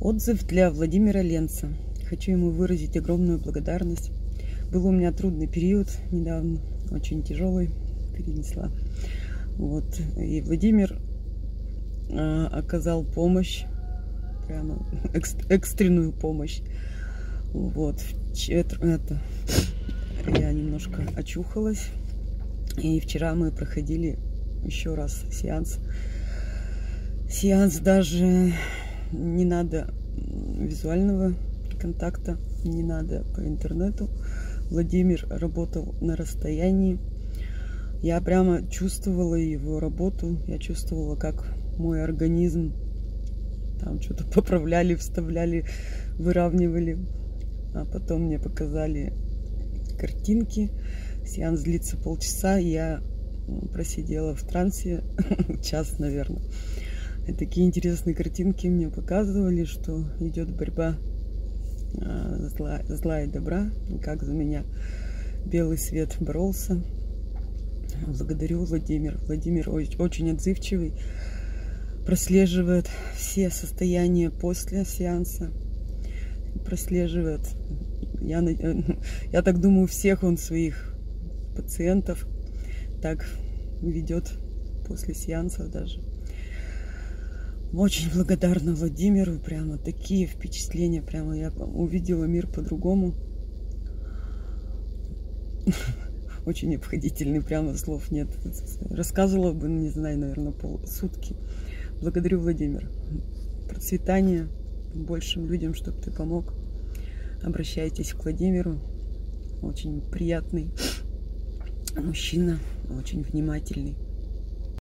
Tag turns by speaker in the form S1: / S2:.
S1: Отзыв для Владимира Ленца. Хочу ему выразить огромную благодарность. Был у меня трудный период недавно, очень тяжелый, перенесла. Вот. И Владимир э, оказал помощь, прямо экстренную помощь. Вот. Это, я немножко очухалась. И вчера мы проходили еще раз сеанс. Сеанс даже не надо визуального контакта, не надо по интернету. Владимир работал на расстоянии. Я прямо чувствовала его работу, я чувствовала, как мой организм там что-то поправляли, вставляли, выравнивали. А потом мне показали картинки. Сеанс длится полчаса, я просидела в трансе час, наверное. И такие интересные картинки мне показывали, что идет борьба а, зла, зла и добра, и как за меня белый свет боролся. Благодарю Владимир. Владимир очень отзывчивый, прослеживает все состояния после сеанса, прослеживает, я, я так думаю, всех он своих пациентов так ведет после сеансов даже. Очень благодарна Владимиру, прямо такие впечатления, прямо я увидела мир по-другому. Очень обходительный, прямо слов нет. Рассказывала бы, не знаю, наверное, пол сутки. Благодарю, Владимир. Процветания большим людям, чтобы ты помог. Обращайтесь к Владимиру. Очень приятный мужчина, очень внимательный.